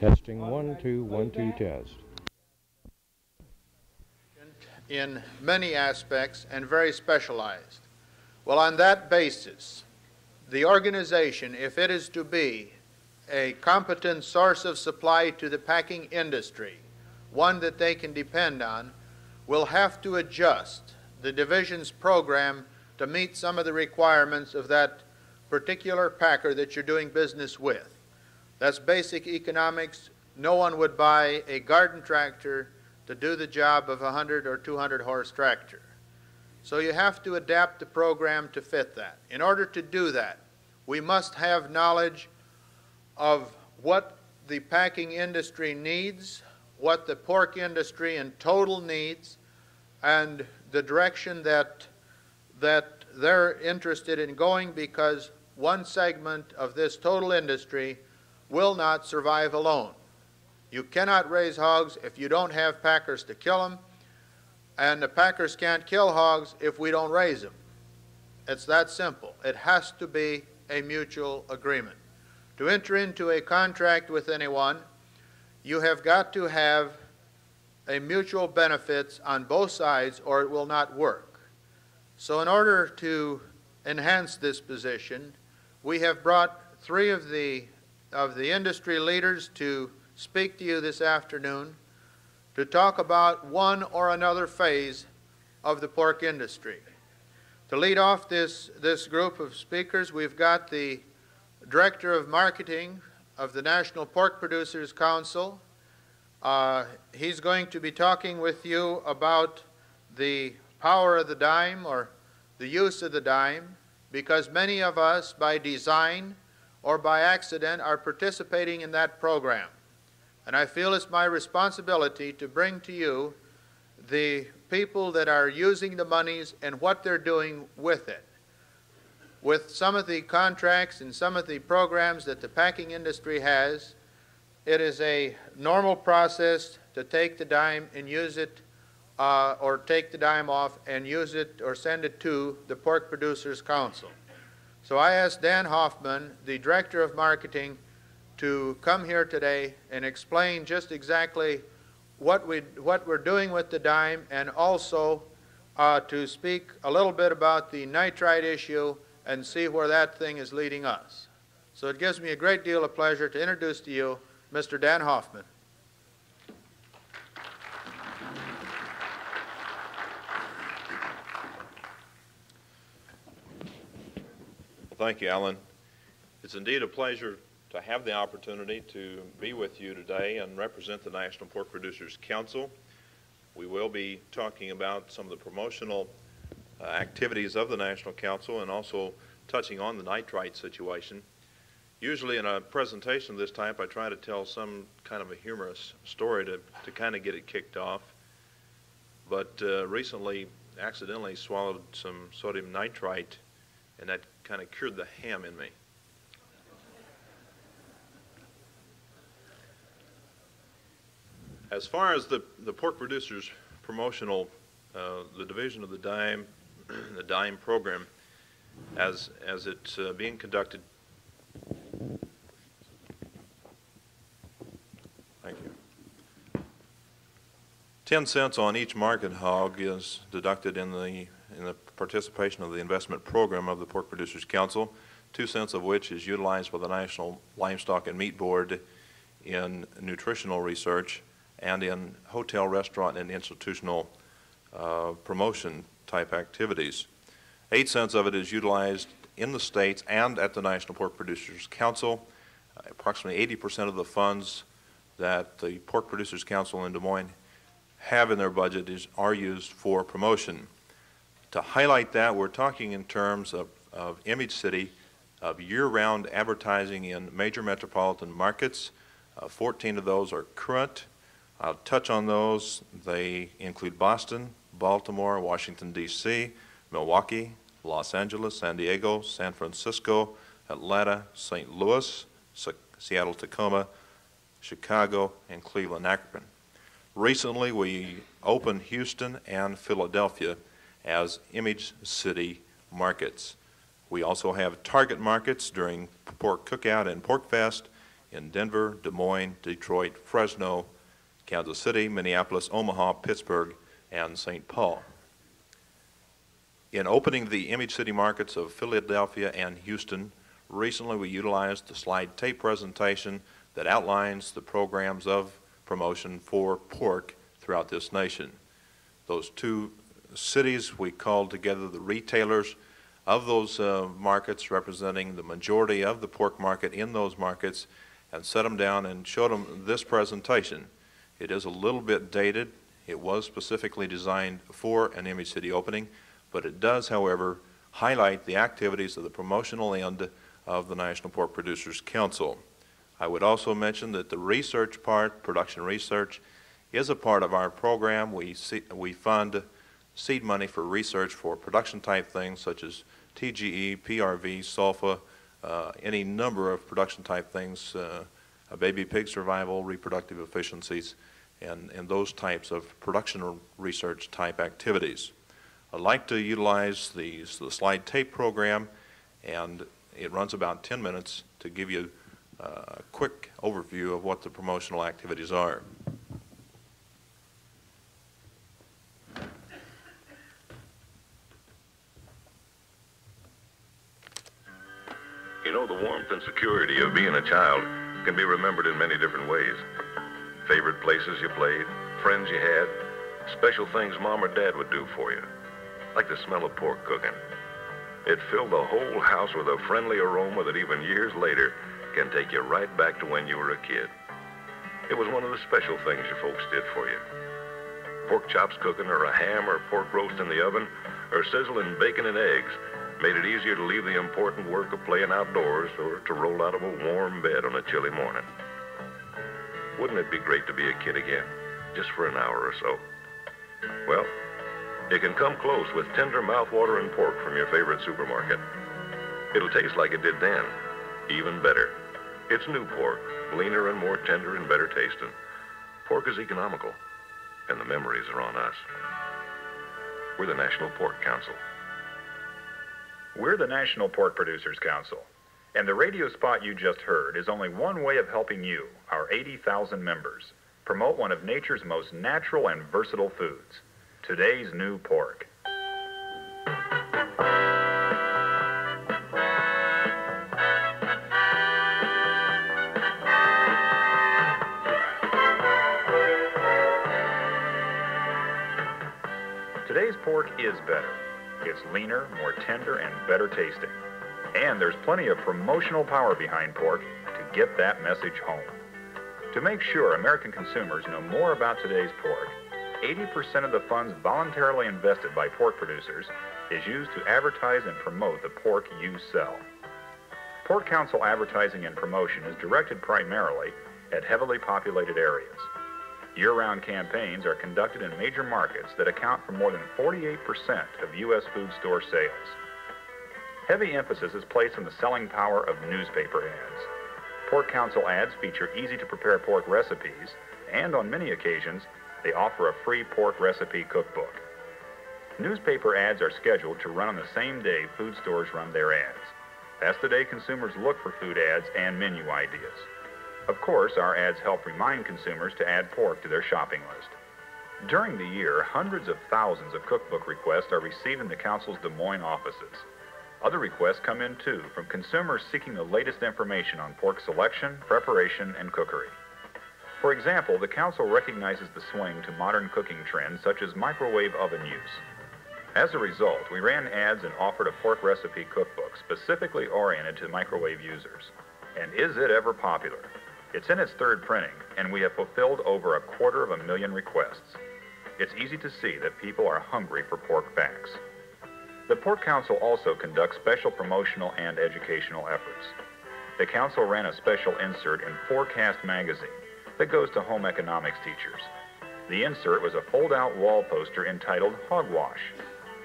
Testing one, two, one, two, test. in many aspects and very specialized. Well, on that basis, the organization, if it is to be a competent source of supply to the packing industry, one that they can depend on, will have to adjust the division's program to meet some of the requirements of that particular packer that you're doing business with. That's basic economics. No one would buy a garden tractor to do the job of a 100 or 200 horse tractor. So you have to adapt the program to fit that. In order to do that, we must have knowledge of what the packing industry needs, what the pork industry in total needs, and the direction that, that they're interested in going because one segment of this total industry will not survive alone. You cannot raise hogs if you don't have packers to kill them, and the packers can't kill hogs if we don't raise them. It's that simple. It has to be a mutual agreement. To enter into a contract with anyone, you have got to have a mutual benefits on both sides or it will not work. So in order to enhance this position, we have brought three of the, of the industry leaders to speak to you this afternoon to talk about one or another phase of the pork industry. To lead off this, this group of speakers, we've got the Director of Marketing of the National Pork Producers Council. Uh, he's going to be talking with you about the power of the dime or the use of the dime because many of us, by design or by accident, are participating in that program. And I feel it's my responsibility to bring to you the people that are using the monies and what they're doing with it. With some of the contracts and some of the programs that the packing industry has, it is a normal process to take the dime and use it, uh, or take the dime off and use it or send it to the Pork Producers Council. So I asked Dan Hoffman, the Director of Marketing, to come here today and explain just exactly what, we, what we're doing with the dime and also uh, to speak a little bit about the nitrite issue and see where that thing is leading us. So it gives me a great deal of pleasure to introduce to you Mr. Dan Hoffman. Thank you, Alan. It's indeed a pleasure to have the opportunity to be with you today and represent the National Pork Producers Council. We will be talking about some of the promotional uh, activities of the National Council and also touching on the nitrite situation. Usually in a presentation of this type, I try to tell some kind of a humorous story to, to kind of get it kicked off. But uh, recently, accidentally swallowed some sodium nitrite, and that kind of cured the ham in me. As far as the, the pork producers promotional, uh, the division of the dime, the dime program, as, as it's uh, being conducted. Thank you. 10 cents on each market hog is deducted in the, in the participation of the investment program of the Pork Producers Council, 2 cents of which is utilized by the National Livestock and Meat Board in nutritional research and in hotel, restaurant, and institutional uh, promotion type activities. Eight cents of it is utilized in the states and at the National Pork Producers Council. Uh, approximately 80% of the funds that the Pork Producers Council in Des Moines have in their budget is, are used for promotion. To highlight that, we're talking in terms of, of Image City, of year-round advertising in major metropolitan markets. Uh, 14 of those are current. I'll touch on those. They include Boston, Baltimore, Washington, D.C., Milwaukee, Los Angeles, San Diego, San Francisco, Atlanta, St. Louis, Seattle, Tacoma, Chicago, and Cleveland, Akron. Recently, we opened Houston and Philadelphia as image city markets. We also have target markets during Pork Cookout and Pork Fest in Denver, Des Moines, Detroit, Fresno, Kansas City, Minneapolis, Omaha, Pittsburgh, and St. Paul. In opening the image city markets of Philadelphia and Houston, recently we utilized the slide tape presentation that outlines the programs of promotion for pork throughout this nation. Those two cities, we called together the retailers of those uh, markets representing the majority of the pork market in those markets and set them down and showed them this presentation. It is a little bit dated. It was specifically designed for an Image City opening, but it does, however, highlight the activities of the promotional end of the National Pork Producers Council. I would also mention that the research part, production research, is a part of our program. We, see, we fund seed money for research for production type things such as TGE, PRV, sulfa, uh, any number of production type things, uh, baby pig survival, reproductive efficiencies, and, and those types of production research type activities. I'd like to utilize the, the slide tape program, and it runs about 10 minutes to give you a quick overview of what the promotional activities are. You know, the warmth and security of being a child can be remembered in many different ways. Favorite places you played, friends you had, special things mom or dad would do for you, like the smell of pork cooking. It filled the whole house with a friendly aroma that even years later can take you right back to when you were a kid. It was one of the special things your folks did for you. Pork chops cooking or a ham or pork roast in the oven or sizzling bacon and eggs made it easier to leave the important work of playing outdoors or to roll out of a warm bed on a chilly morning. Wouldn't it be great to be a kid again, just for an hour or so? Well, you can come close with tender mouth-watering pork from your favorite supermarket. It'll taste like it did then, even better. It's new pork, leaner and more tender and better tasting. Pork is economical, and the memories are on us. We're the National Pork Council. We're the National Pork Producers Council, and the radio spot you just heard is only one way of helping you, our 80,000 members, promote one of nature's most natural and versatile foods, today's new pork. Today's pork is better. It's leaner, more tender, and better tasting. And there's plenty of promotional power behind pork to get that message home. To make sure American consumers know more about today's pork, 80% of the funds voluntarily invested by pork producers is used to advertise and promote the pork you sell. Pork Council advertising and promotion is directed primarily at heavily populated areas. Year-round campaigns are conducted in major markets that account for more than 48% of U.S. food store sales. Heavy emphasis is placed on the selling power of newspaper ads. Pork Council ads feature easy-to-prepare pork recipes, and on many occasions, they offer a free pork recipe cookbook. Newspaper ads are scheduled to run on the same day food stores run their ads. That's the day consumers look for food ads and menu ideas. Of course, our ads help remind consumers to add pork to their shopping list. During the year, hundreds of thousands of cookbook requests are received in the Council's Des Moines offices. Other requests come in too from consumers seeking the latest information on pork selection, preparation, and cookery. For example, the Council recognizes the swing to modern cooking trends such as microwave oven use. As a result, we ran ads and offered a pork recipe cookbook specifically oriented to microwave users. And is it ever popular? It's in its third printing, and we have fulfilled over a quarter of a million requests. It's easy to see that people are hungry for pork facts. The Pork Council also conducts special promotional and educational efforts. The Council ran a special insert in Forecast magazine that goes to home economics teachers. The insert was a fold-out wall poster entitled Hogwash,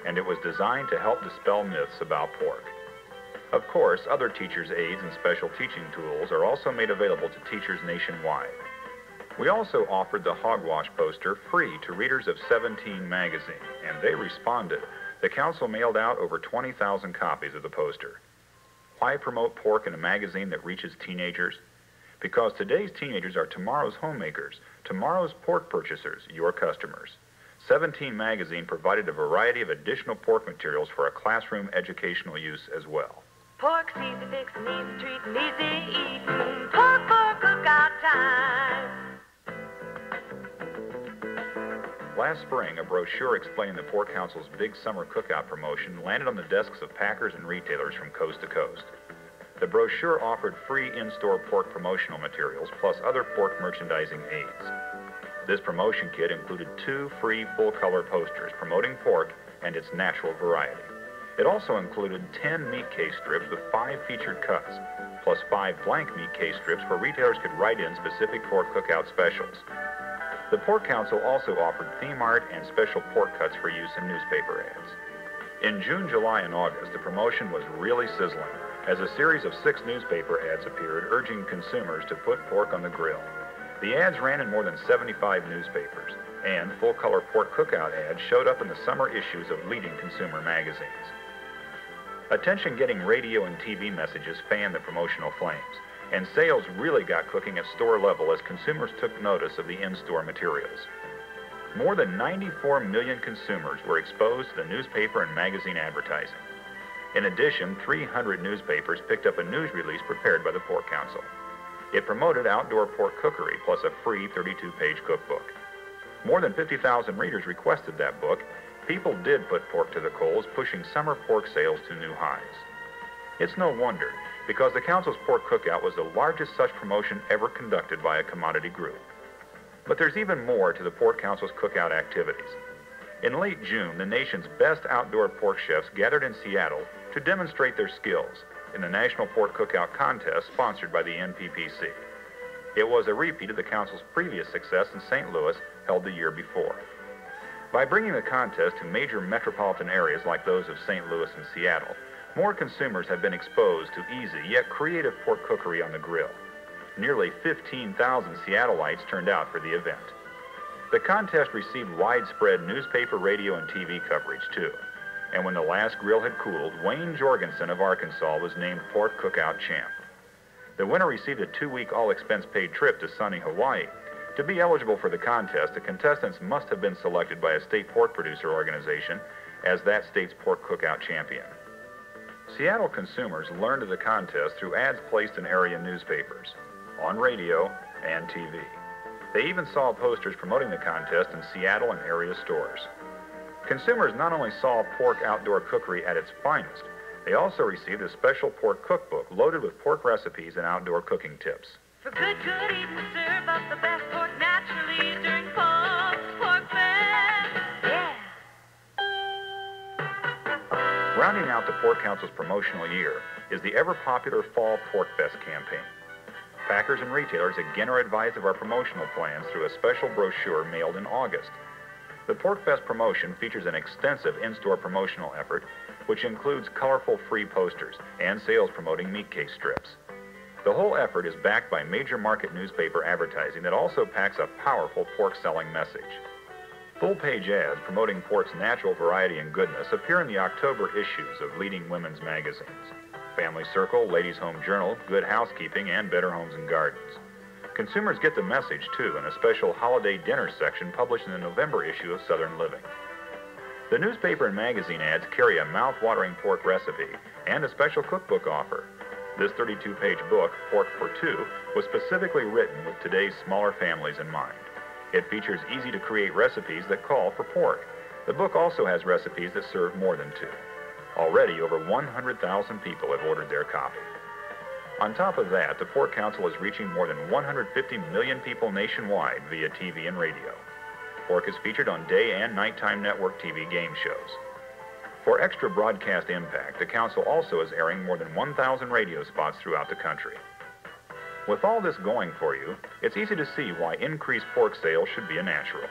and it was designed to help dispel myths about pork. Of course, other teachers' aids and special teaching tools are also made available to teachers nationwide. We also offered the Hogwash poster free to readers of 17 magazine, and they responded. The council mailed out over 20,000 copies of the poster. Why promote pork in a magazine that reaches teenagers? because today's teenagers are tomorrow's homemakers, tomorrow's pork purchasers, your customers. 17 Magazine provided a variety of additional pork materials for a classroom educational use as well. Pork's easy easy easy eating. Pork time. Last spring, a brochure explaining the Pork Council's big summer cookout promotion landed on the desks of packers and retailers from coast to coast. The brochure offered free in-store pork promotional materials plus other pork merchandising aids. This promotion kit included two free full-color posters promoting pork and its natural variety. It also included 10 meat case strips with five featured cuts, plus five blank meat case strips where retailers could write in specific pork cookout specials. The Pork Council also offered theme art and special pork cuts for use in newspaper ads. In June, July, and August, the promotion was really sizzling as a series of six newspaper ads appeared urging consumers to put pork on the grill. The ads ran in more than 75 newspapers, and full-color pork cookout ads showed up in the summer issues of leading consumer magazines. Attention-getting radio and TV messages fanned the promotional flames and sales really got cooking at store level as consumers took notice of the in-store materials. More than 94 million consumers were exposed to the newspaper and magazine advertising. In addition, 300 newspapers picked up a news release prepared by the Pork Council. It promoted outdoor pork cookery plus a free 32-page cookbook. More than 50,000 readers requested that book. People did put pork to the coals, pushing summer pork sales to new highs. It's no wonder because the Council's Pork Cookout was the largest such promotion ever conducted by a commodity group. But there's even more to the Pork Council's cookout activities. In late June, the nation's best outdoor pork chefs gathered in Seattle to demonstrate their skills in the National Pork Cookout Contest sponsored by the NPPC. It was a repeat of the Council's previous success in St. Louis held the year before. By bringing the contest to major metropolitan areas like those of St. Louis and Seattle, more consumers have been exposed to easy yet creative pork cookery on the grill. Nearly 15,000 Seattleites turned out for the event. The contest received widespread newspaper, radio, and TV coverage, too. And when the last grill had cooled, Wayne Jorgensen of Arkansas was named Pork Cookout Champ. The winner received a two-week all-expense-paid trip to sunny Hawaii. To be eligible for the contest, the contestants must have been selected by a state pork producer organization as that state's pork cookout champion. Seattle consumers learned of the contest through ads placed in area newspapers, on radio, and TV. They even saw posters promoting the contest in Seattle and area stores. Consumers not only saw pork outdoor cookery at its finest, they also received a special pork cookbook loaded with pork recipes and outdoor cooking tips. For good, good eating, serve up the best pork naturally during Pork's Pork Fest. Yeah. Rounding out the Pork Council's promotional year is the ever-popular Fall Pork Fest campaign. Packers and retailers again are advised of our promotional plans through a special brochure mailed in August. The Pork Fest promotion features an extensive in-store promotional effort, which includes colorful free posters and sales promoting meat case strips. The whole effort is backed by major market newspaper advertising that also packs a powerful pork selling message. Full-page ads promoting pork's natural variety and goodness appear in the October issues of leading women's magazines. Family Circle, Ladies Home Journal, Good Housekeeping, and Better Homes and Gardens. Consumers get the message, too, in a special holiday dinner section published in the November issue of Southern Living. The newspaper and magazine ads carry a mouth-watering pork recipe and a special cookbook offer. This 32-page book, Pork for Two, was specifically written with today's smaller families in mind. It features easy-to-create recipes that call for pork. The book also has recipes that serve more than two. Already, over 100,000 people have ordered their copy. On top of that, the Pork Council is reaching more than 150 million people nationwide via TV and radio. Pork is featured on day and nighttime network TV game shows. For extra broadcast impact, the Council also is airing more than 1,000 radio spots throughout the country. With all this going for you, it's easy to see why increased pork sales should be a natural.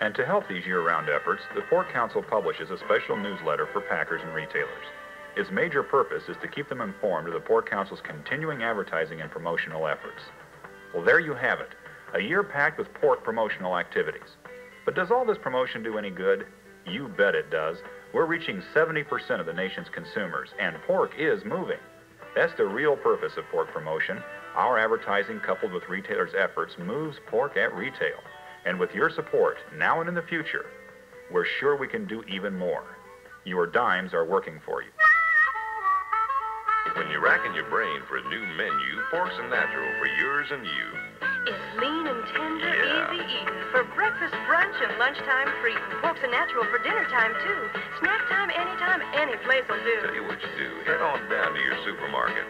And to help these year-round efforts, the Pork Council publishes a special newsletter for packers and retailers. Its major purpose is to keep them informed of the Pork Council's continuing advertising and promotional efforts. Well, there you have it, a year packed with pork promotional activities. But does all this promotion do any good? You bet it does. We're reaching 70% of the nation's consumers, and pork is moving. That's the real purpose of pork promotion, Our advertising, coupled with retailers' efforts, moves pork at retail. And with your support, now and in the future, we're sure we can do even more. Your dimes are working for you. When you're racking your brain for a new menu, Pork's and Natural for yours and you. It's lean and tender, Yeah. easy eating. For breakfast, brunch, and lunchtime treat. Porks a natural for dinner time, too. Snack time, anytime, any place will do. Tell do. you what you do. Head on down to your supermarket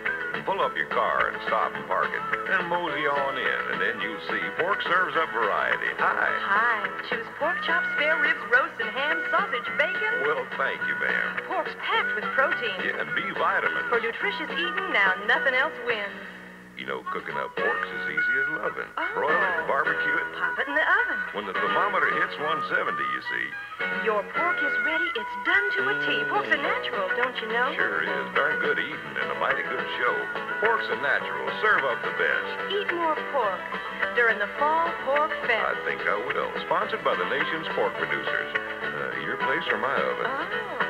pull up your car and stop and park it. Then mosey on in, and then you'll see pork serves up variety. Hi. Hi. Choose pork chops, spare ribs, roast, and ham, sausage, bacon. Well, thank you, ma'am. Pork's packed with protein. Yeah, and B vitamins. For nutritious eating, now nothing else wins. You know, cooking up pork's as easy as loving. Oh. Broil it, barbecue it. Pop it in the oven. When the thermometer hits 170, you see. Your pork is ready. It's done to a T. Pork's a natural, don't you know? Sure is. Darn good eating and a mighty good show. Pork's a Natural. Serve up the best. Eat more pork during the Fall Pork Fest. I think I will. Sponsored by the nation's pork producers. Uh, your place or my oven? Oh.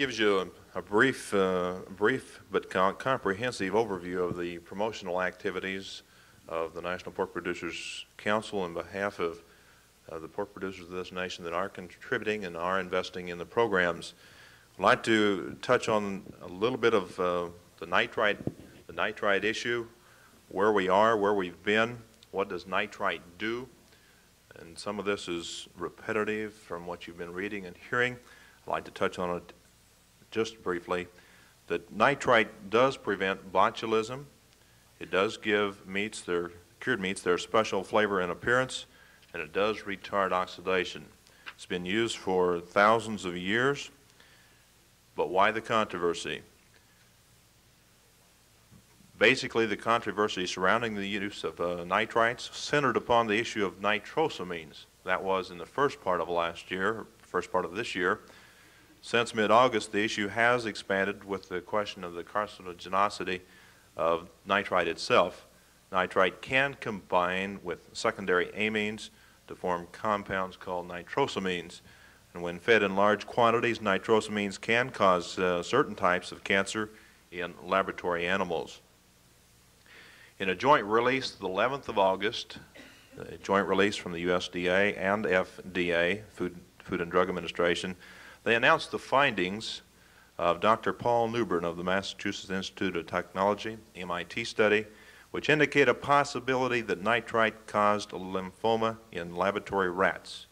Gives you a, a brief, uh, brief but com- comprehensive overview of the promotional activities of the National Pork Producers Council on behalf of uh, the pork producers of this nation that are contributing and are investing in the programs. I'd like to touch on a little bit of uh, the nitrite, the nitrite issue, where we are, where we've been, what does nitrite do, and some of this is repetitive from what you've been reading and hearing. I'd like to touch on it just briefly, that nitrite does prevent botulism. It does give meats, their cured meats, their special flavor and appearance, and it does retard oxidation. It's been used for thousands of years, but why the controversy? Basically, the controversy surrounding the use of uh, nitrites centered upon the issue of nitrosamines. That was in the first part of last year, first part of this year. Since mid-August, the issue has expanded with the question of the carcinogenicity of nitrite itself. Nitrite can combine with secondary amines to form compounds called nitrosamines. And when fed in large quantities, nitrosamines can cause uh, certain types of cancer in laboratory animals. In a joint release the 11th of August, a joint release from the USDA and FDA, Food, Food and Drug Administration, they announced the findings of Dr. Paul Newberne of the Massachusetts Institute of Technology, MIT study, which indicate a possibility that nitrite caused a lymphoma in laboratory rats.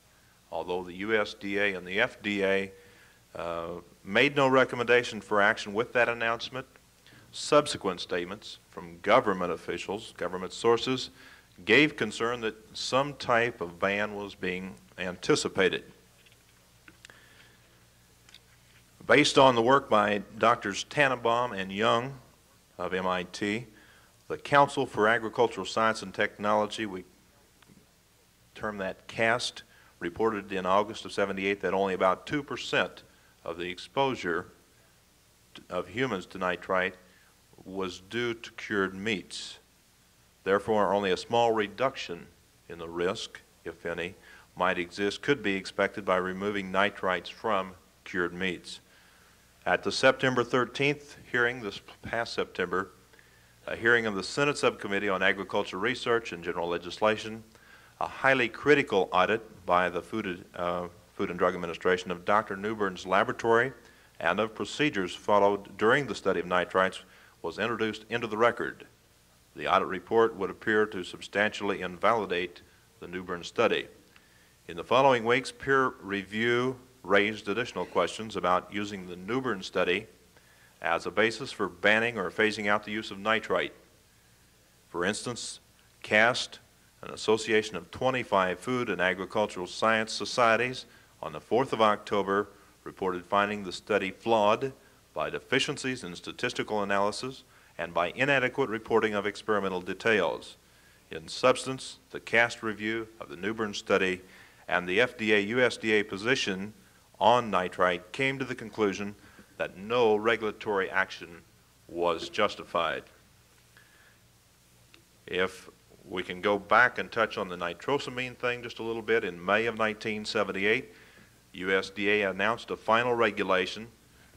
Although the USDA and the FDA uh, made no recommendation for action with that announcement, subsequent statements from government officials, government sources, gave concern that some type of ban was being anticipated. Based on the work by Drs. Tannenbaum and Young of MIT, the Council for Agricultural Science and Technology, we term that CAST, reported in August of 78 that only about 2% of the exposure of humans to nitrite was due to cured meats. Therefore, only a small reduction in the risk, if any, might exist, could be expected by removing nitrites from cured meats. At the September 13th hearing, this past September, a hearing of the Senate Subcommittee on Agriculture Research and General Legislation, a highly critical audit by the Food, uh, Food and Drug Administration of Dr. Newberne's laboratory and of procedures followed during the study of nitrites was introduced into the record. The audit report would appear to substantially invalidate the Newburn study. In the following weeks, peer review raised additional questions about using the Newberne study as a basis for banning or phasing out the use of nitrite. For instance, CAST, an association of 25 food and agricultural science societies, on the 4th of October reported finding the study flawed by deficiencies in statistical analysis and by inadequate reporting of experimental details. In substance, the CAST review of the Newberne study and the FDA USDA position on nitrite came to the conclusion that no regulatory action was justified. If we can go back and touch on the nitrosamine thing just a little bit, in May of 1978, USDA announced a final regulation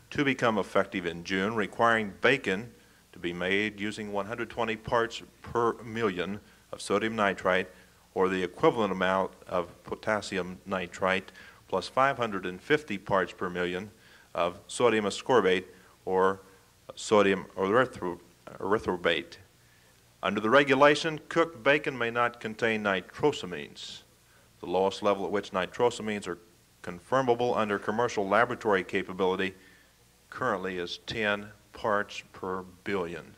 to become effective in June requiring bacon to be made using 120 parts per million of sodium nitrite or the equivalent amount of potassium nitrite plus 550 parts per million of sodium ascorbate or sodium erythro- erythorbate. Under the regulation, cooked bacon may not contain nitrosamines. The lowest level at which nitrosamines are confirmable under commercial laboratory capability currently is 10 parts per billion.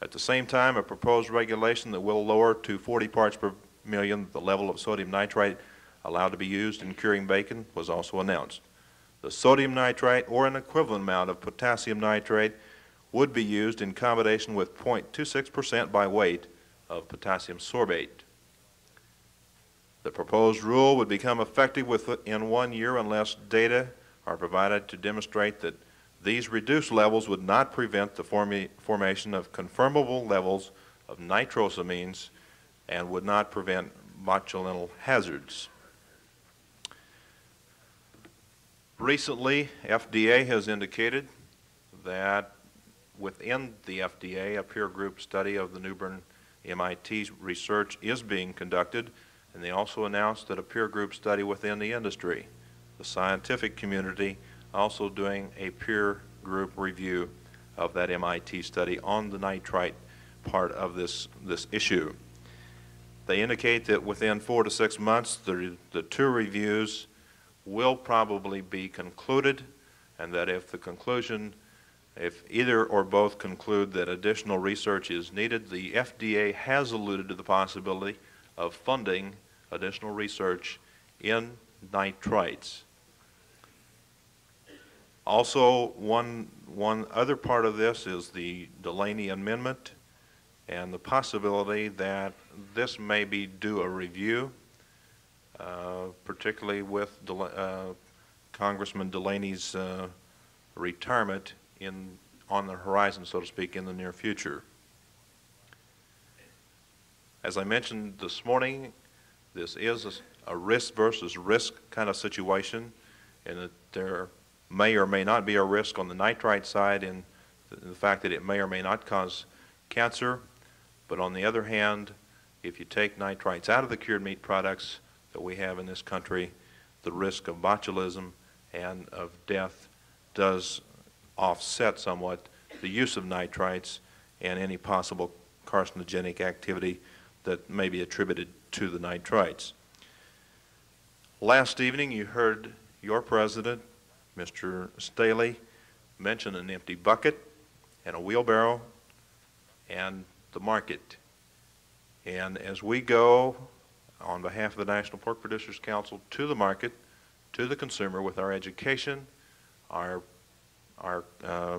At the same time, a proposed regulation that will lower to 40 parts per million the level of sodium nitrite allowed to be used in curing bacon was also announced. The sodium nitrite or an equivalent amount of potassium nitrate would be used in combination with 0.26% by weight of potassium sorbate. The proposed rule would become effective within one year unless data are provided to demonstrate that these reduced levels would not prevent the formation of confirmable levels of nitrosamines and would not prevent botulinal hazards. Recently, FDA has indicated that within the FDA, a peer group study of the Newberne MIT research is being conducted, and they also announced that a peer group study within the industry, the scientific community, also doing a peer group review of that MIT study on the nitrite part of this, this issue. They indicate that within four to six months, the, the two reviews will probably be concluded, and that if the conclusion, if either or both conclude that additional research is needed, the FDA has alluded to the possibility of funding additional research in nitrites. Also, one, one other part of this is the Delaney Amendment and the possibility that this may be due a review, particularly with uh, Congressman Delaney's uh, retirement in, on the horizon, so to speak, in the near future. As I mentioned this morning, this is a, a risk versus risk kind of situation, and that there may or may not be a risk on the nitrite side in the, the fact that it may or may not cause cancer. But on the other hand, if you take nitrites out of the cured meat products that we have in this country, the risk of botulism and of death does offset somewhat the use of nitrites and any possible carcinogenic activity that may be attributed to the nitrites. Last evening, you heard your president, Mr. Staley, mention an empty bucket and a wheelbarrow and the market. And as we go on behalf of the National Pork Producers Council to the market, to the consumer with our education, our, our uh,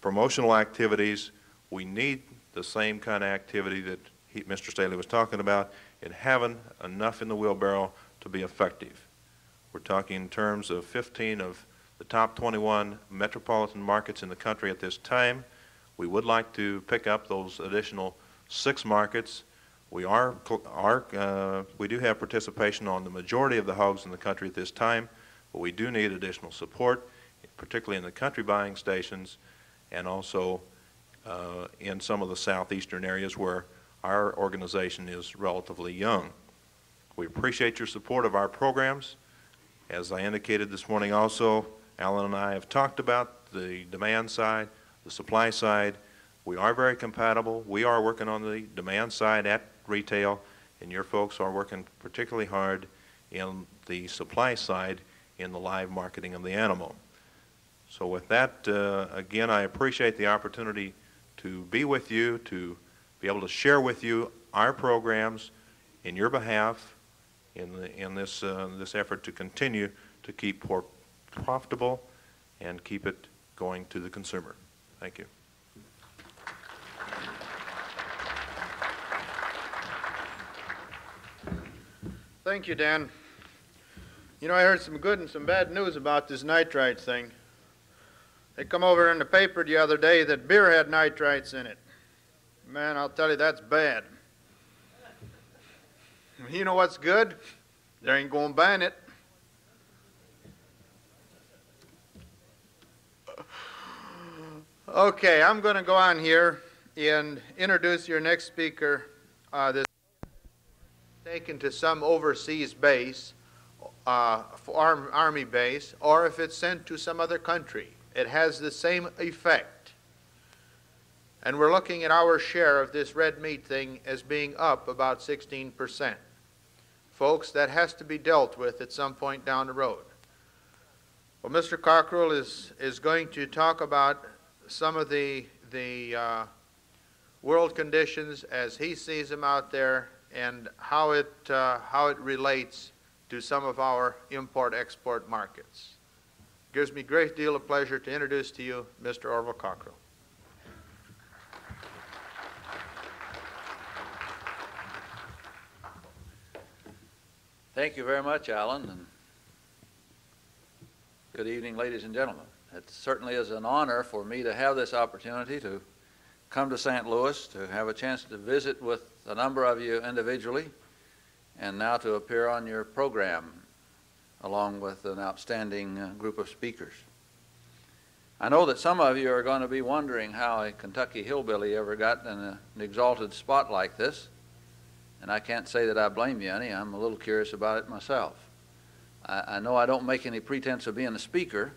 promotional activities, we need the same kind of activity that he, Mr. Staley was talking about in having enough in the wheelbarrow to be effective. We're talking in terms of 15 of the top 21 metropolitan markets in the country at this time. We would like to pick up those additional six markets. We are, are uh, we do have participation on the majority of the hogs in the country at this time, but we do need additional support, particularly in the country buying stations and also uh, in some of the southeastern areas where our organization is relatively young. We appreciate your support of our programs. As I indicated this morning also, Alan and I have talked about the demand side, the supply side. We are very compatible. We are working on the demand side at retail, and your folks are working particularly hard in the supply side in the live marketing of the animal. So with that, uh, again, I appreciate the opportunity to be with you, to be able to share with you our programs in your behalf in, the, in this, uh, this effort to continue to keep pork profitable and keep it going to the consumer. Thank you. Thank you, Dan. You know, I heard some good and some bad news about this nitrite thing. They come over in the paper the other day that beer had nitrites in it. Man, I'll tell you, that's bad. You know what's good? They ain't going to ban it. Okay, I'm going to go on here and introduce your next speaker uh, this taken to some overseas base, uh, arm, army base, or if it's sent to some other country, it has the same effect. And we're looking at our share of this red meat thing as being up about 16 percent. Folks, that has to be dealt with at some point down the road. Well, Mr. Cockrell is, is going to talk about some of the, the uh, world conditions as he sees them out there and how it, uh, how it relates to some of our import-export markets. Gives me a great deal of pleasure to introduce to you Mr. Orville Cockrell. Thank you very much, Alan, and good evening, ladies and gentlemen. It certainly is an honor for me to have this opportunity to come to St. Louis, to have a chance to visit with a number of you individually, and now to appear on your program along with an outstanding uh, group of speakers. I know that some of you are going to be wondering how a Kentucky hillbilly ever got in an exalted spot like this. And I can't say that I blame you any. I'm a little curious about it myself. I know I don't make any pretense of being a speaker.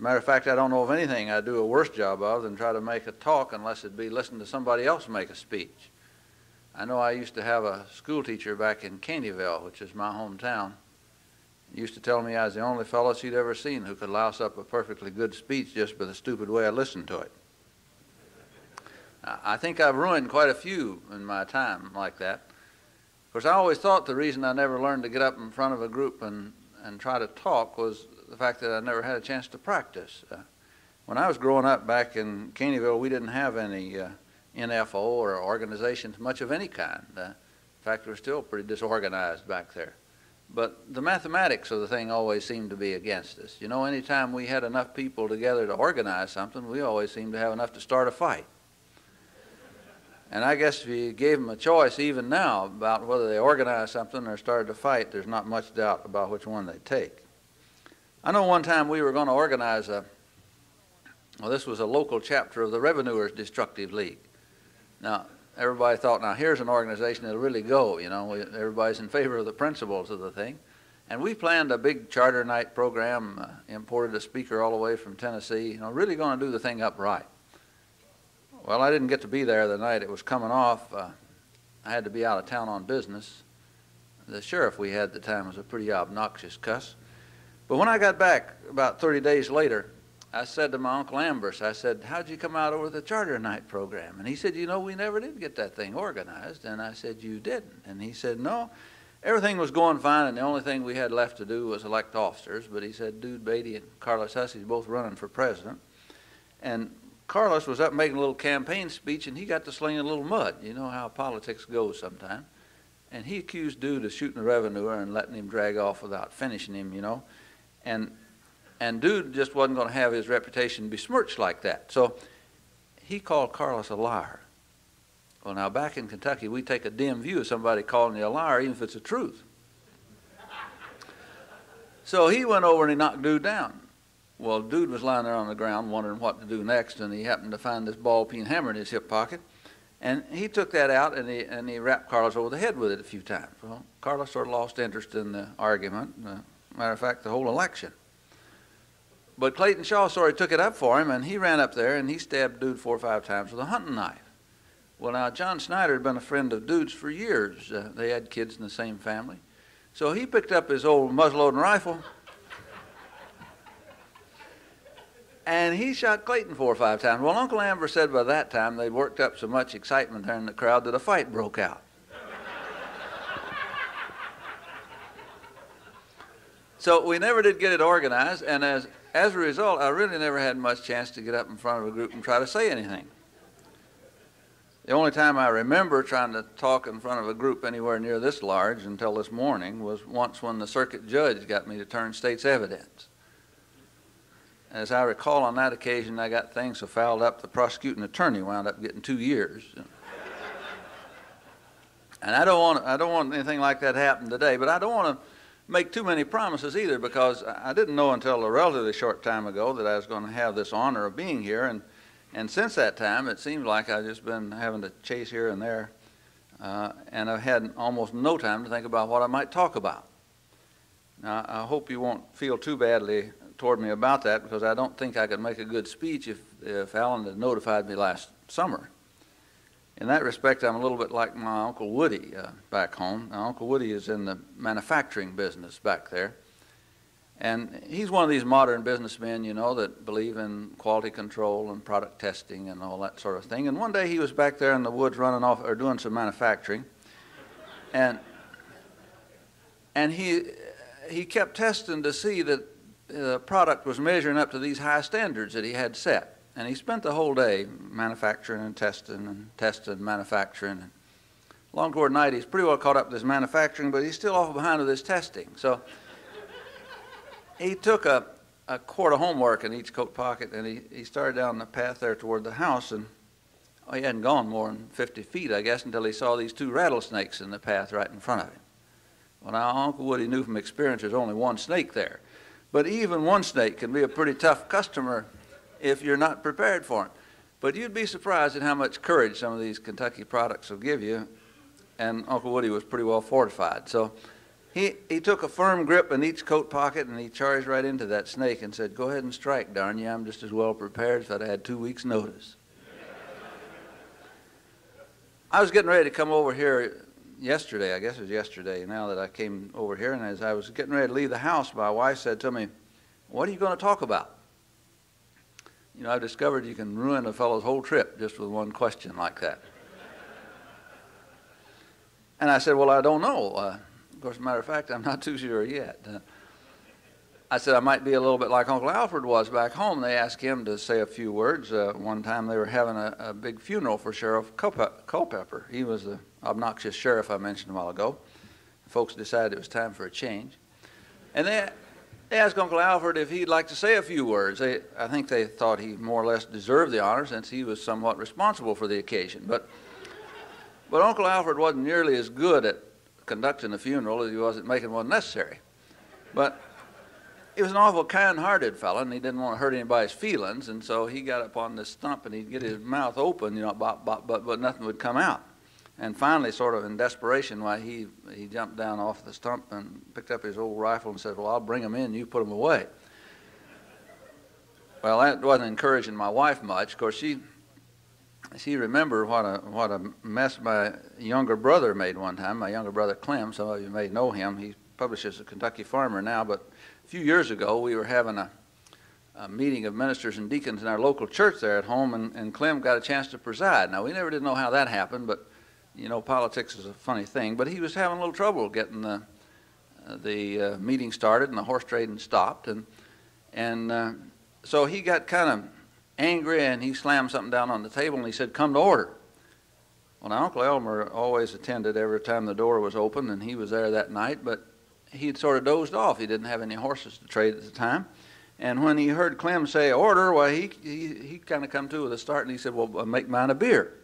Matter of fact, I don't know of anything I do a worse job of than try to make a talk unless it be listen to somebody else make a speech. I know I used to have a school teacher back in Caneyville, which is my hometown. Used to tell me I was the only fellow she'd ever seen who could louse up a perfectly good speech just by the stupid way I listened to it. I think I've ruined quite a few in my time like that. Of course, I always thought the reason I never learned to get up in front of a group and, and try to talk was the fact that I never had a chance to practice. Uh, when I was growing up back in Caneyville, we didn't have any uh, NFO or organizations, much of any kind. Uh, in fact, we were still pretty disorganized back there. But the mathematics of the thing always seemed to be against us. You know, anytime we had enough people together to organize something, we always seemed to have enough to start a fight. And I guess if you gave them a choice, even now, about whether they organize something or started to fight, there's not much doubt about which one they take. I know one time we were going to organize a, well, this was a local chapter of the Revenuers Destructive League. Now, everybody thought, now here's an organization that'll really go, you know, everybody's in favor of the principles of the thing. And we planned a big charter night program, uh, imported a speaker all the way from Tennessee, you know, really going to do the thing up right. Well, I didn't get to be there the night it was coming off. Uh, I had to be out of town on business. The sheriff we had at the time was a pretty obnoxious cuss. But when I got back about 30 days later, I said to my Uncle Ambrose, I said, How'd you come out over the charter night program? And he said, You know, we never did get that thing organized. And I said, You didn't. And he said, No, everything was going fine, and the only thing we had left to do was elect officers. But he said, Dude Beatty and Carlos Hussey's both running for president. And Carlos was up making a little campaign speech, and he got to slinging a little mud. You know how politics goes sometimes. And he accused Dude of shooting the revenuer and letting him drag off without finishing him, you know. And and Dude just wasn't going to have his reputation besmirched like that. So he called Carlos a liar. Well, now back in Kentucky, we take a dim view of somebody calling you a liar, even if it's the truth. So he went over and he knocked Dude down. Well, dude was lying there on the ground wondering what to do next, and he happened to find this ball peen hammer in his hip pocket. And he took that out and he, and he rapped Carlos over the head with it a few times. Well, Carlos sort of lost interest in the argument. Uh, matter of fact, the whole election. But Clayton Shaw sort of took it up for him, and he ran up there and he stabbed Dude four or five times with a hunting knife. Well, now, John Snyder had been a friend of Dude's for years. Uh, they had kids in the same family. So he picked up his old muzzleloading rifle and he shot Clayton four or five times. Well, Uncle Amber said by that time they'd worked up so much excitement there in the crowd that a fight broke out. So we never did get it organized, and as, as a result, I really never had much chance to get up in front of a group and try to say anything. The only time I remember trying to talk in front of a group anywhere near this large until this morning was once when the circuit judge got me to turn state's evidence. As I recall, on that occasion, I got things so fouled up, the prosecuting attorney wound up getting two years. and I don't want I don't want anything like that to happen today, but I don't want to make too many promises either because I didn't know until a relatively short time ago that I was going to have this honor of being here. And, and since that time, it seems like I've just been having to chase here and there. Uh, and I've had almost no time to think about what I might talk about. Now, I hope you won't feel too badly toward me about that because I don't think I could make a good speech if, if Alan had notified me last summer. In that respect, I'm a little bit like my Uncle Woody uh, back home. Now, Uncle Woody is in the manufacturing business back there. And he's one of these modern businessmen, you know, that believe in quality control and product testing and all that sort of thing. And one day he was back there in the woods running off or doing some manufacturing. And, and he, he kept testing to see that the product was measuring up to these high standards that he had set. And he spent the whole day manufacturing and testing and testing and manufacturing. Long toward night, he's pretty well caught up with his manufacturing, but he's still off behind with his testing. So he took a, a quart of homework in each coat pocket and he, he started down the path there toward the house. And oh, he hadn't gone more than 50 feet, I guess, until he saw these two rattlesnakes in the path right in front of him. Well, now, Uncle Woody knew from experience there's only one snake there. But even one snake can be a pretty tough customer if you're not prepared for it. But you'd be surprised at how much courage some of these Kentucky products will give you. And Uncle Woody was pretty well fortified. So he, he took a firm grip in each coat pocket and he charged right into that snake and said, Go ahead and strike, darn you. I'm just as well prepared as if I'd had two weeks' notice. I was getting ready to come over here yesterday, I guess it was yesterday now that I came over here, and as I was getting ready to leave the house, my wife said to me, What are you going to talk about? You know, I've discovered you can ruin a fellow's whole trip just with one question like that. and I said, Well, I don't know. Uh, of course, matter of fact, I'm not too sure yet. Uh, I said I might be a little bit like Uncle Alfred was back home. They asked him to say a few words. Uh, one time they were having a, a big funeral for Sheriff Culpe- Culpepper. He was the obnoxious sheriff I mentioned a while ago. Folks decided it was time for a change. And they, they asked Uncle Alfred if he'd like to say a few words. They, I think they thought he more or less deserved the honor since he was somewhat responsible for the occasion. But, but Uncle Alfred wasn't nearly as good at conducting a funeral as he was at making one necessary. But he was an awful kind-hearted fellow, and he didn't want to hurt anybody's feelings, and so he got up on this stump and he'd get his mouth open, you know, bop, bop, but, but nothing would come out. And finally, sort of in desperation, why he, he jumped down off the stump and picked up his old rifle and said, well, I'll bring him in, you put him away. Well, that wasn't encouraging my wife much. Of course, she, she remembered what a, what a mess my younger brother made one time. My younger brother Clem, some of you may know him. He publishes a Kentucky Farmer now, but a few years ago we were having a, a meeting of ministers and deacons in our local church there at home, and, and Clem got a chance to preside. Now, we never did know how that happened, but you know, politics is a funny thing, but he was having a little trouble getting the uh, the uh, meeting started and the horse trading stopped, and and uh, so he got kind of angry and he slammed something down on the table and he said, "Come to order." Well, now Uncle Elmer always attended every time the door was open, and he was there that night, but he had sort of dozed off. He didn't have any horses to trade at the time. And when he heard Clem say order, well, he, he, he kind of come to with a start and he said, well, make mine a beer.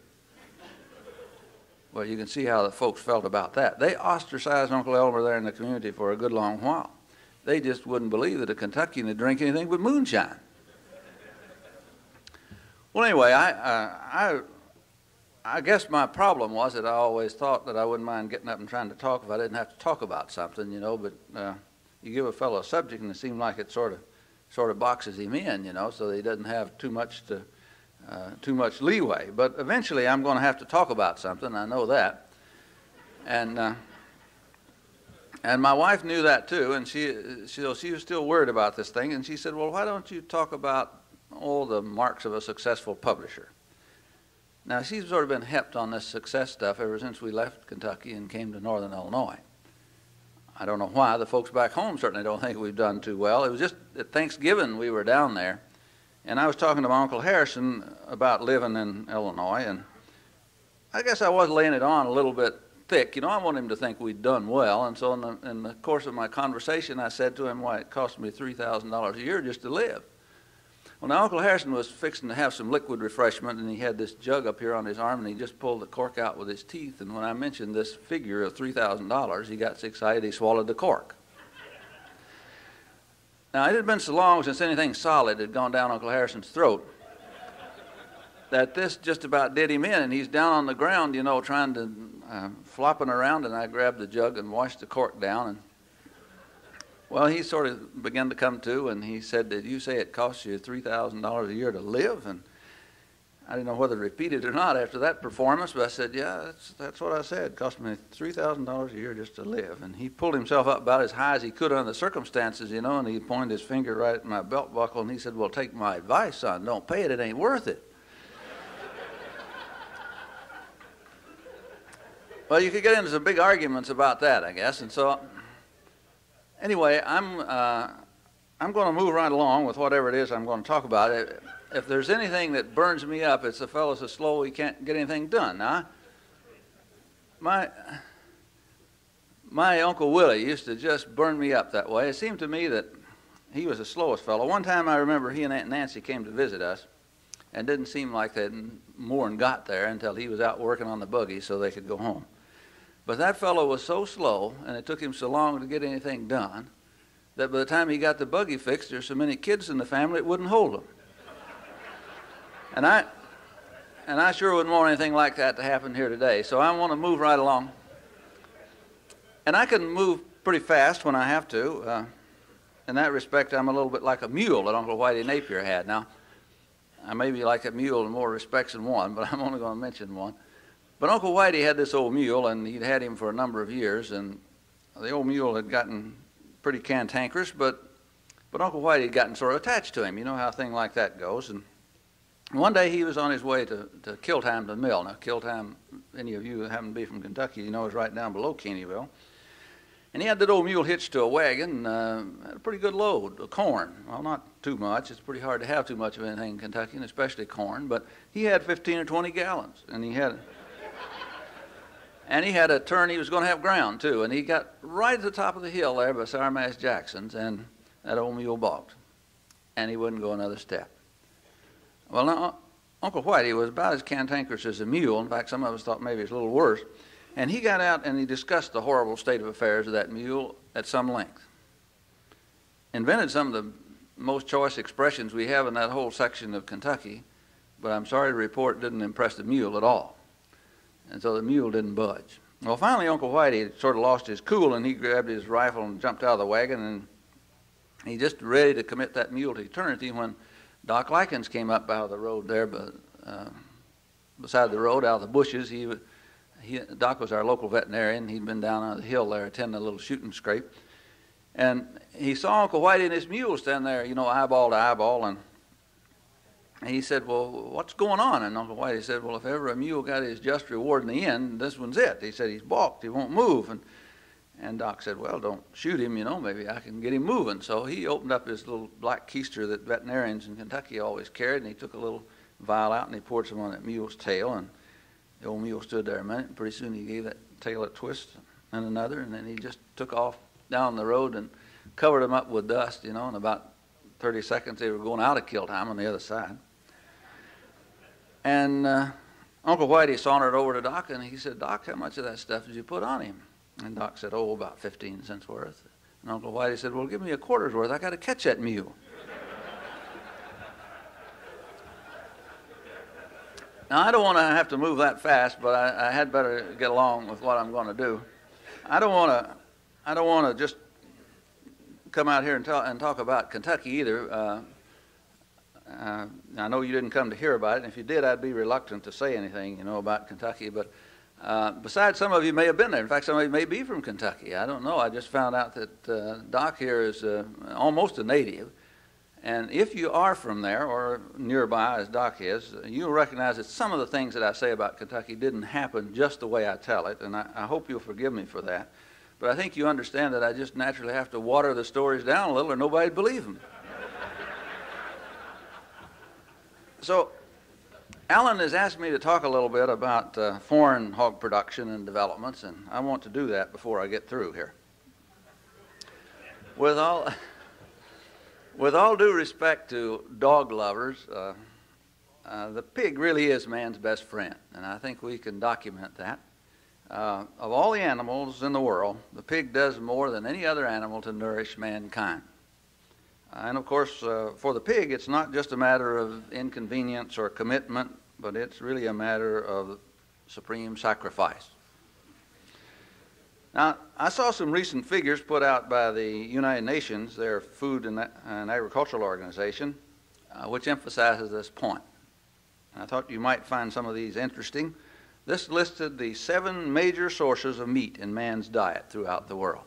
Well, you can see how the folks felt about that. They ostracized Uncle Elmer there in the community for a good long while. They just wouldn't believe that a Kentuckian would drink anything but moonshine. Well, anyway, I, uh, I, I guess my problem was that I always thought that I wouldn't mind getting up and trying to talk if I didn't have to talk about something, you know. But uh, you give a fellow a subject, and it seems like it sort of, sort of boxes him in, you know, so he doesn't have too much to uh, too much leeway. But eventually, I'm going to have to talk about something. I know that, and uh, and my wife knew that too. And she she she was still worried about this thing. And she said, "Well, why don't you talk about all the marks of a successful publisher?" Now she's sort of been hepped on this success stuff ever since we left Kentucky and came to Northern Illinois. I don't know why. The folks back home certainly don't think we've done too well. It was just at Thanksgiving we were down there and I was talking to my Uncle Harrison about living in Illinois, and I guess I was laying it on a little bit thick. You know, I want him to think we'd done well. And so in the, in the course of my conversation, I said to him, why, it cost me $3,000 a year just to live. Well, now Uncle Harrison was fixing to have some liquid refreshment, and he had this jug up here on his arm, and he just pulled the cork out with his teeth. And when I mentioned this figure of $3,000, he got excited he swallowed the cork. Now, it had been so long since anything solid had gone down Uncle Harrison's throat that this just about did him in, and he's down on the ground, you know, trying to uh, flopping around, and I grabbed the jug and washed the cork down, and well, he sort of began to come to, and he said, "Did you say it costs you three thousand dollars a year to live?" And I didn't know whether to repeat it or not after that performance, but I said, "Yeah, that's that's what I said. It cost me three thousand dollars a year just to live." And he pulled himself up about as high as he could under the circumstances, you know, and he pointed his finger right at my belt buckle, and he said, "Well, take my advice, son. Don't pay it. It ain't worth it." Well, you could get into some big arguments about that, I guess. And so, anyway, I'm uh, I'm going to move right along with whatever it is I'm going to talk about. If, if there's anything that burns me up, it's the fellow so slow he can't get anything done. Now, my my uncle Willie used to just burn me up that way. It seemed to me that he was the slowest fellow. One time, I remember he and Aunt Nancy came to visit us, and didn't seem like they'd more than got there until he was out working on the buggy so they could go home. But that fellow was so slow, and it took him so long to get anything done, that by the time he got the buggy fixed, there's so many kids in the family it wouldn't hold him. And I, and I sure wouldn't want anything like that to happen here today. So I want to move right along. And I can move pretty fast when I have to. Uh, in that respect, I'm a little bit like a mule that Uncle Whitey Napier had. Now, I may be like a mule in more respects than one, but I'm only going to mention one. But Uncle Whitey had this old mule, and he'd had him for a number of years, and the old mule had gotten pretty cantankerous, but, but Uncle Whitey had gotten sort of attached to him. You know how a thing like that goes. And one day he was on his way to, to Killtime to the mill. Now, Killtime, any of you who happen to be from Kentucky, you know, is right down below Caneyville. And he had that old mule hitched to a wagon, uh, had a pretty good load of corn. Well, not too much. It's pretty hard to have too much of anything in Kentucky, and especially corn. But he had 15 or 20 gallons, and he had and he had a turn he was going to have ground too. And he got right at the top of the hill there by Sarmash Jackson's, and that old mule balked, and he wouldn't go another step. Well, now uh, Uncle Whitey was about as cantankerous as a mule. In fact, some of us thought maybe it's a little worse. And he got out and he discussed the horrible state of affairs of that mule at some length. Invented some of the most choice expressions we have in that whole section of Kentucky, but I'm sorry to report didn't impress the mule at all and so the mule didn't budge. Well, finally, Uncle Whitey sort of lost his cool, and he grabbed his rifle and jumped out of the wagon, and he just ready to commit that mule to eternity when Doc Likens came up out of the road there, but uh, beside the road, out of the bushes. He, he, Doc was our local veterinarian. He'd been down on the hill there attending a little shooting scrape, and he saw Uncle Whitey and his mule stand there, you know, eyeball to eyeball, and and he said, Well, what's going on? And Uncle Whitey said, Well, if ever a mule got his just reward in the end, this one's it. He said, He's balked. He won't move. And, and Doc said, Well, don't shoot him, you know. Maybe I can get him moving. So he opened up his little black keister that veterinarians in Kentucky always carried, and he took a little vial out and he poured some on that mule's tail. And the old mule stood there a minute, and pretty soon he gave that tail a twist and another, and then he just took off down the road and covered him up with dust, you know. In about 30 seconds, they were going out of Killtime on the other side. And uh, Uncle Whitey sauntered over to Doc and he said, Doc, how much of that stuff did you put on him? And Doc said, Oh, about 15 cents worth. And Uncle Whitey said, Well, give me a quarter's worth. I got to catch that mule. now, I don't want to have to move that fast, but I, I had better get along with what I'm going to do. I don't want to. I don't want to just come out here and talk, and talk about Kentucky either. Uh, uh, I know you didn't come to hear about it, and if you did, I'd be reluctant to say anything, you know, about Kentucky. But uh, besides, some of you may have been there. In fact, some of you may be from Kentucky. I don't know. I just found out that uh, Doc here is uh, almost a native. And if you are from there or nearby, as Doc is, you'll recognize that some of the things that I say about Kentucky didn't happen just the way I tell it, and I, I hope you'll forgive me for that. But I think you understand that I just naturally have to water the stories down a little, or nobody'd believe them. So, Alan has asked me to talk a little bit about uh, foreign hog production and developments, and I want to do that before I get through here. With all, with all due respect to dog lovers, uh, uh, the pig really is man's best friend, and I think we can document that. Uh, of all the animals in the world, the pig does more than any other animal to nourish mankind. And of course, uh, for the pig, it's not just a matter of inconvenience or commitment, but it's really a matter of supreme sacrifice. Now, I saw some recent figures put out by the United Nations, their Food and, and Agricultural Organization, uh, which emphasizes this point. And I thought you might find some of these interesting. This listed the seven major sources of meat in man's diet throughout the world.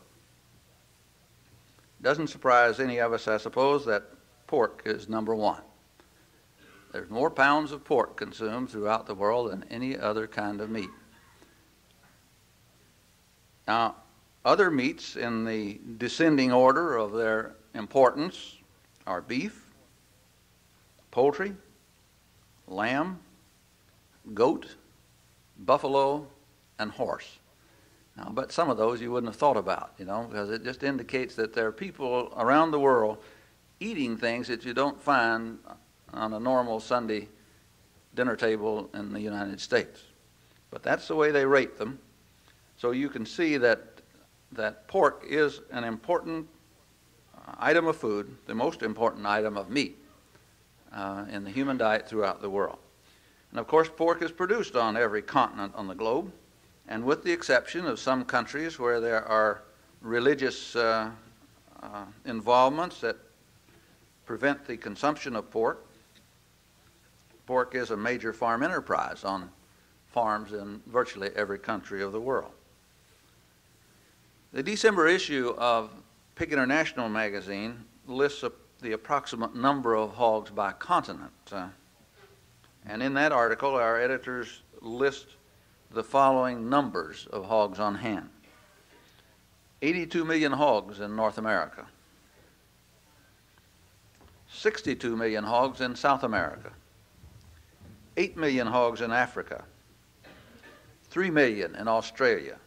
Doesn't surprise any of us, I suppose, that pork is number one. There's more pounds of pork consumed throughout the world than any other kind of meat. Now, other meats in the descending order of their importance are beef, poultry, lamb, goat, buffalo, and horse. Now, but some of those you wouldn't have thought about, you know, because it just indicates that there are people around the world eating things that you don't find on a normal Sunday dinner table in the United States. But that's the way they rate them. So you can see that that pork is an important uh, item of food, the most important item of meat uh, in the human diet throughout the world. And of course, pork is produced on every continent on the globe, and with the exception of some countries where there are religious uh, uh, involvements that prevent the consumption of pork, pork is a major farm enterprise on farms in virtually every country of the world. The December issue of Pig International magazine lists a, the approximate number of hogs by continent. Uh, and in that article, our editors list the following numbers of hogs on hand. 82 million hogs in North America, 62 million hogs in South America, 8 million hogs in Africa, 3 million in Australia,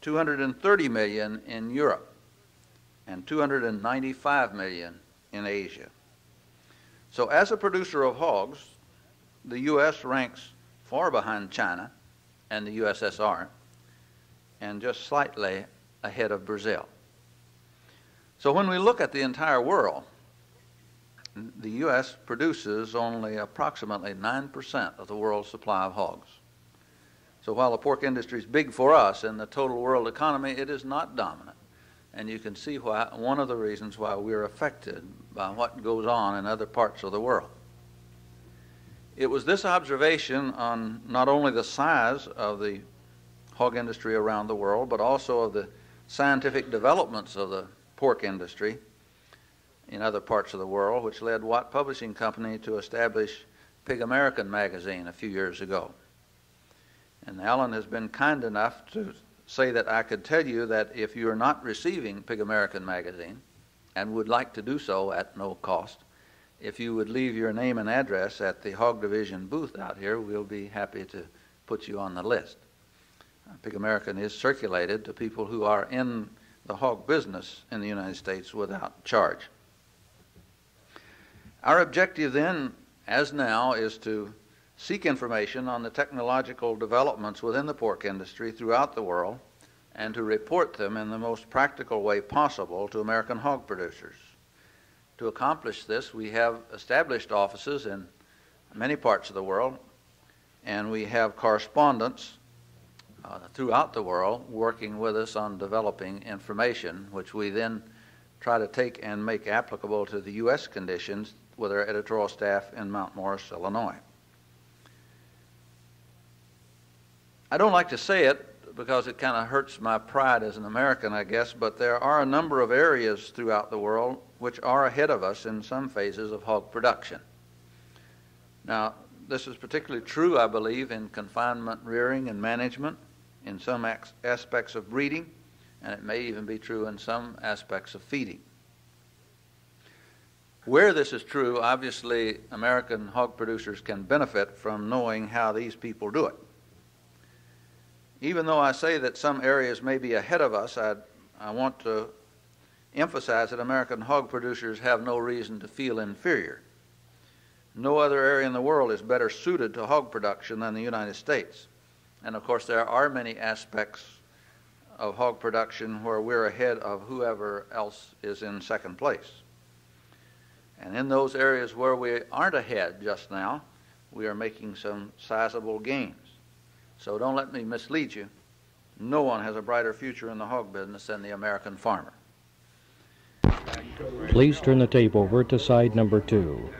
230 million in Europe, and 295 million in Asia. So, as a producer of hogs, the U.S. ranks far behind China and the USSR, and just slightly ahead of Brazil. So, when we look at the entire world, the U.S. produces only approximately 9% of the world's supply of hogs. So while the pork industry is big for us in the total world economy, it is not dominant. And you can see why one of the reasons why we're affected by what goes on in other parts of the world. It was this observation on not only the size of the hog industry around the world, but also of the scientific developments of the pork industry in other parts of the world, which led Watt Publishing Company to establish Pig American magazine a few years ago. And Alan has been kind enough to say that I could tell you that if you are not receiving Pig American magazine and would like to do so at no cost, if you would leave your name and address at the Hog Division booth out here, we'll be happy to put you on the list. Pig American is circulated to people who are in the hog business in the United States without charge. Our objective then, as now, is to seek information on the technological developments within the pork industry throughout the world and to report them in the most practical way possible to American hog producers. To accomplish this, we have established offices in many parts of the world, and we have correspondents uh, throughout the world working with us on developing information, which we then try to take and make applicable to the U.S. conditions with our editorial staff in Mount Morris, Illinois. I don't like to say it because it kind of hurts my pride as an American, I guess, but there are a number of areas throughout the world which are ahead of us in some phases of hog production. Now, this is particularly true, I believe, in confinement rearing and management, in some aspects of breeding, and it may even be true in some aspects of feeding. Where this is true, obviously, American hog producers can benefit from knowing how these people do it even though I say that some areas may be ahead of us, I, I want to emphasize that American hog producers have no reason to feel inferior. No other area in the world is better suited to hog production than the United States. And of course, there are many aspects of hog production where we're ahead of whoever else is in second place. And in those areas where we aren't ahead just now, we are making some sizable gains. So don't let me mislead you. No one has a brighter future in the hog business than the American farmer. Please turn the tape over to side number two.